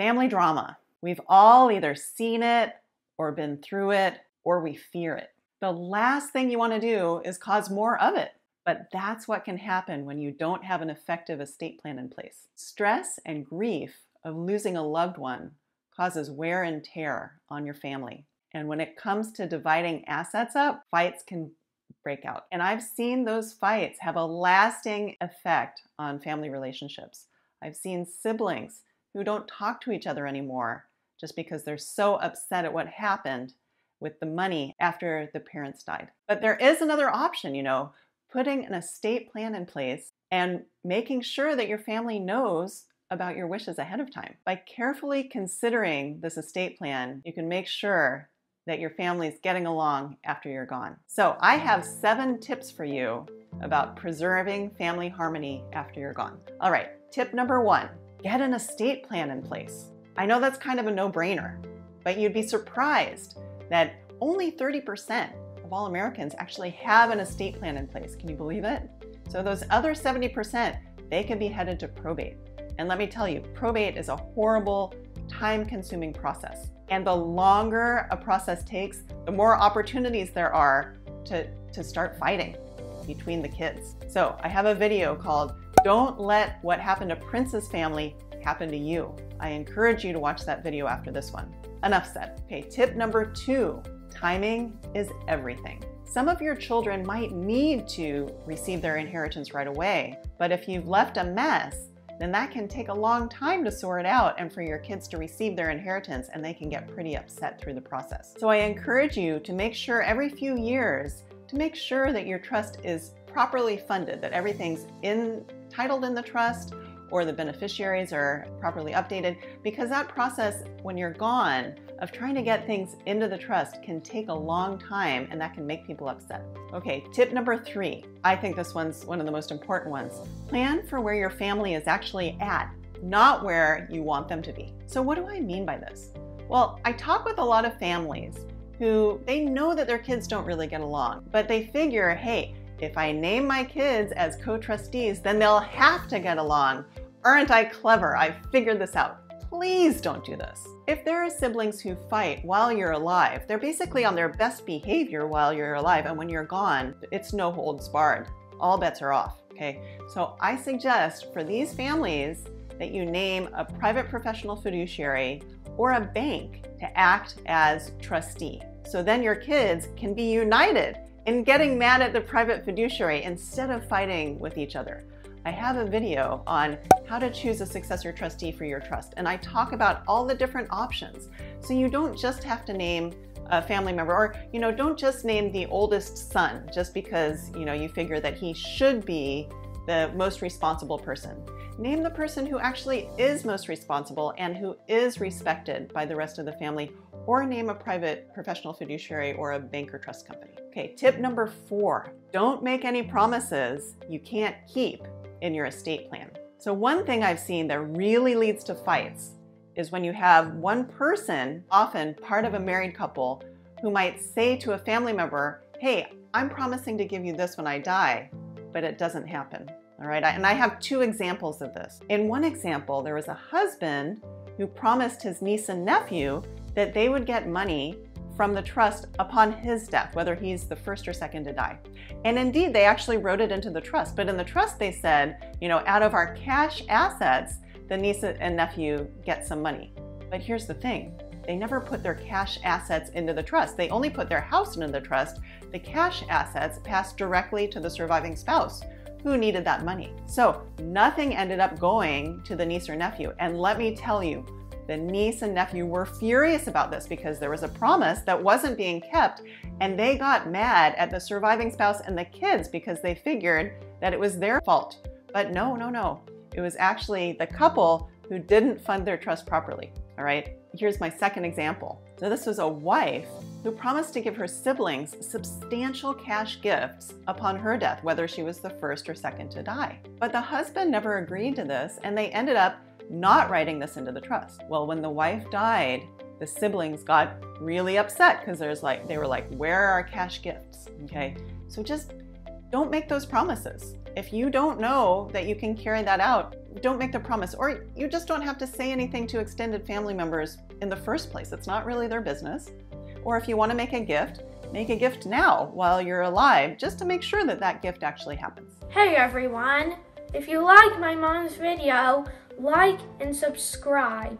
Family drama. We've all either seen it or been through it or we fear it. The last thing you want to do is cause more of it. But that's what can happen when you don't have an effective estate plan in place. Stress and grief of losing a loved one causes wear and tear on your family. And when it comes to dividing assets up, fights can break out. And I've seen those fights have a lasting effect on family relationships. I've seen siblings who don't talk to each other anymore just because they're so upset at what happened with the money after the parents died. But there is another option, you know, putting an estate plan in place and making sure that your family knows about your wishes ahead of time. By carefully considering this estate plan, you can make sure that your family is getting along after you're gone. So, I have seven tips for you about preserving family harmony after you're gone. All right, tip number one get an estate plan in place. I know that's kind of a no brainer, but you'd be surprised that only 30% of all Americans actually have an estate plan in place. Can you believe it? So, those other 70%, they can be headed to probate. And let me tell you, probate is a horrible, time consuming process. And the longer a process takes, the more opportunities there are to, to start fighting between the kids. So I have a video called Don't Let What Happened to Prince's Family Happen to You. I encourage you to watch that video after this one. Enough said. Okay, tip number two timing is everything. Some of your children might need to receive their inheritance right away, but if you've left a mess, then that can take a long time to sort out and for your kids to receive their inheritance, and they can get pretty upset through the process. So I encourage you to make sure every few years to make sure that your trust is properly funded, that everything's entitled in the trust or the beneficiaries are properly updated because that process when you're gone of trying to get things into the trust can take a long time and that can make people upset. Okay, tip number three. I think this one's one of the most important ones. Plan for where your family is actually at, not where you want them to be. So, what do I mean by this? Well, I talk with a lot of families who they know that their kids don't really get along, but they figure, hey, if I name my kids as co trustees, then they'll have to get along. Aren't I clever? I figured this out. Please don't do this. If there are siblings who fight while you're alive, they're basically on their best behavior while you're alive, and when you're gone, it's no holds barred. All bets are off, okay? So I suggest for these families that you name a private professional fiduciary or a bank to act as trustee. So then your kids can be united in getting mad at the private fiduciary instead of fighting with each other. I have a video on how to choose a successor trustee for your trust, and I talk about all the different options. So you don't just have to name a family member, or you know, don't just name the oldest son just because you know you figure that he should be the most responsible person. Name the person who actually is most responsible and who is respected by the rest of the family, or name a private professional fiduciary or a bank or trust company. Okay, tip number four don't make any promises you can't keep in your estate plan. So, one thing I've seen that really leads to fights is when you have one person, often part of a married couple, who might say to a family member, Hey, I'm promising to give you this when I die, but it doesn't happen. All right, and I have two examples of this. In one example, there was a husband who promised his niece and nephew that they would get money from the trust upon his death, whether he's the first or second to die. And indeed, they actually wrote it into the trust. But in the trust, they said, you know, out of our cash assets, the niece and nephew get some money. But here's the thing they never put their cash assets into the trust. They only put their house into the trust. The cash assets passed directly to the surviving spouse who needed that money. So nothing ended up going to the niece or nephew. And let me tell you, the niece and nephew were furious about this because there was a promise that wasn't being kept, and they got mad at the surviving spouse and the kids because they figured that it was their fault. But no, no, no. It was actually the couple who didn't fund their trust properly. All right, here's my second example. So, this was a wife who promised to give her siblings substantial cash gifts upon her death, whether she was the first or second to die. But the husband never agreed to this, and they ended up not writing this into the trust. Well, when the wife died, the siblings got really upset because there's like they were like, "Where are our cash gifts?" Okay, so just don't make those promises. If you don't know that you can carry that out, don't make the promise, or you just don't have to say anything to extended family members in the first place. It's not really their business. Or if you want to make a gift, make a gift now while you're alive, just to make sure that that gift actually happens. Hey everyone! If you like my mom's video, like and subscribe.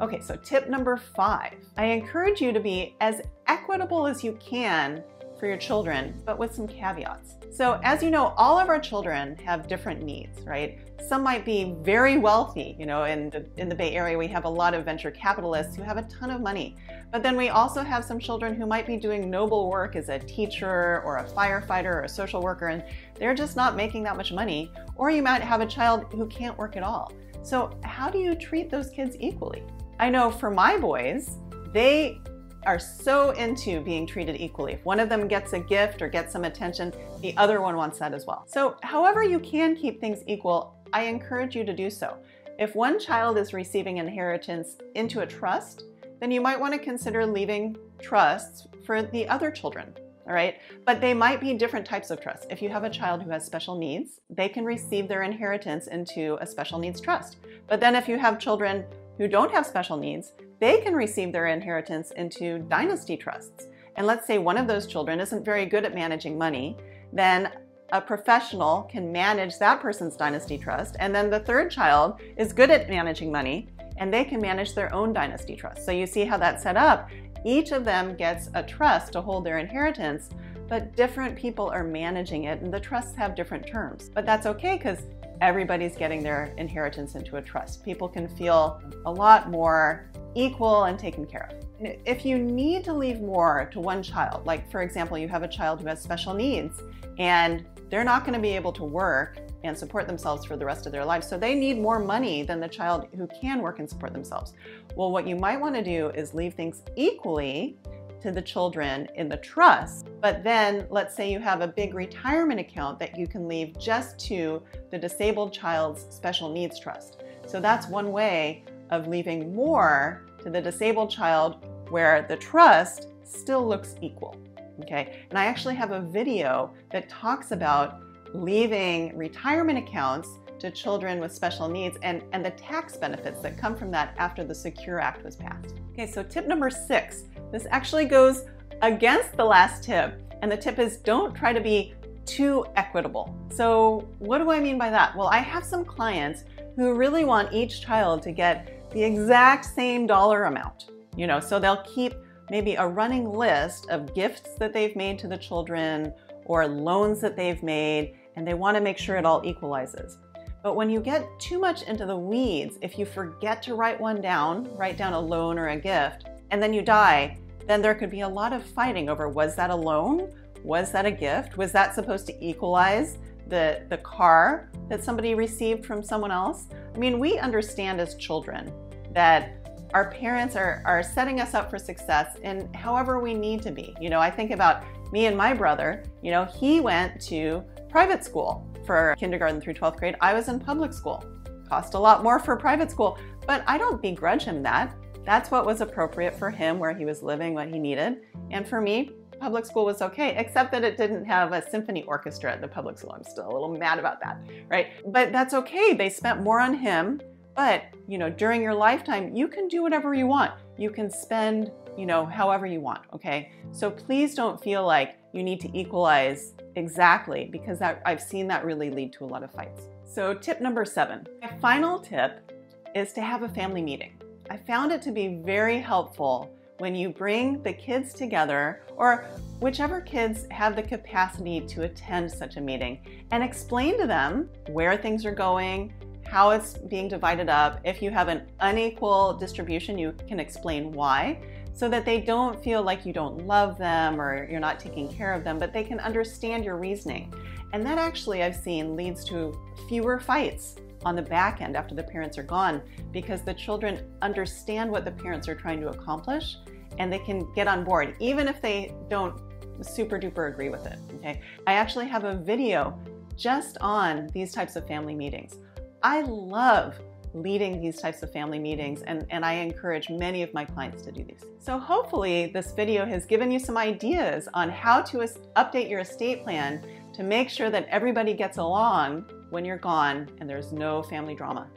Okay, so tip number five I encourage you to be as equitable as you can for your children, but with some caveats. So, as you know, all of our children have different needs, right? Some might be very wealthy. You know, in the, in the Bay Area, we have a lot of venture capitalists who have a ton of money. But then we also have some children who might be doing noble work as a teacher or a firefighter or a social worker, and they're just not making that much money. Or you might have a child who can't work at all. So, how do you treat those kids equally? I know for my boys, they are so into being treated equally. If one of them gets a gift or gets some attention, the other one wants that as well. So, however, you can keep things equal, I encourage you to do so. If one child is receiving inheritance into a trust, then you might want to consider leaving trusts for the other children. All right, but they might be different types of trusts. If you have a child who has special needs, they can receive their inheritance into a special needs trust. But then if you have children who don't have special needs, they can receive their inheritance into dynasty trusts. And let's say one of those children isn't very good at managing money, then a professional can manage that person's dynasty trust. And then the third child is good at managing money and they can manage their own dynasty trust. So you see how that's set up. Each of them gets a trust to hold their inheritance, but different people are managing it and the trusts have different terms. But that's okay because everybody's getting their inheritance into a trust. People can feel a lot more equal and taken care of. If you need to leave more to one child, like for example, you have a child who has special needs and they're not going to be able to work and support themselves for the rest of their lives. So they need more money than the child who can work and support themselves. Well, what you might want to do is leave things equally to the children in the trust. But then let's say you have a big retirement account that you can leave just to the disabled child's special needs trust. So that's one way of leaving more to the disabled child where the trust still looks equal. Okay, and I actually have a video that talks about leaving retirement accounts to children with special needs and, and the tax benefits that come from that after the Secure Act was passed. Okay, so tip number six this actually goes against the last tip, and the tip is don't try to be too equitable. So, what do I mean by that? Well, I have some clients who really want each child to get the exact same dollar amount. You know, so they'll keep maybe a running list of gifts that they've made to the children or loans that they've made, and they want to make sure it all equalizes. But when you get too much into the weeds, if you forget to write one down, write down a loan or a gift, and then you die, then there could be a lot of fighting over was that a loan? Was that a gift? Was that supposed to equalize the, the car that somebody received from someone else? I mean, we understand as children that our parents are, are setting us up for success in however we need to be. You know, I think about me and my brother, you know, he went to private school for kindergarten through 12th grade. I was in public school. Cost a lot more for private school, but I don't begrudge him that. That's what was appropriate for him where he was living, what he needed. And for me, public school was okay, except that it didn't have a symphony orchestra at the public school. I'm still a little mad about that, right? But that's okay. They spent more on him. But, you know, during your lifetime, you can do whatever you want. You can spend, you know, however you want, okay? So please don't feel like you need to equalize exactly because that, I've seen that really lead to a lot of fights. So tip number seven, my final tip is to have a family meeting. I found it to be very helpful when you bring the kids together, or whichever kids have the capacity to attend such a meeting, and explain to them where things are going, how it's being divided up. If you have an unequal distribution, you can explain why so that they don't feel like you don't love them or you're not taking care of them, but they can understand your reasoning. And that actually, I've seen, leads to fewer fights on the back end after the parents are gone because the children understand what the parents are trying to accomplish and they can get on board even if they don't super duper agree with it. Okay. I actually have a video just on these types of family meetings. I love leading these types of family meetings and, and I encourage many of my clients to do these. So hopefully this video has given you some ideas on how to update your estate plan to make sure that everybody gets along when you're gone and there's no family drama.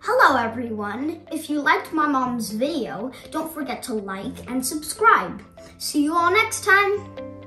Hello everyone! If you liked my mom's video, don't forget to like and subscribe. See you all next time!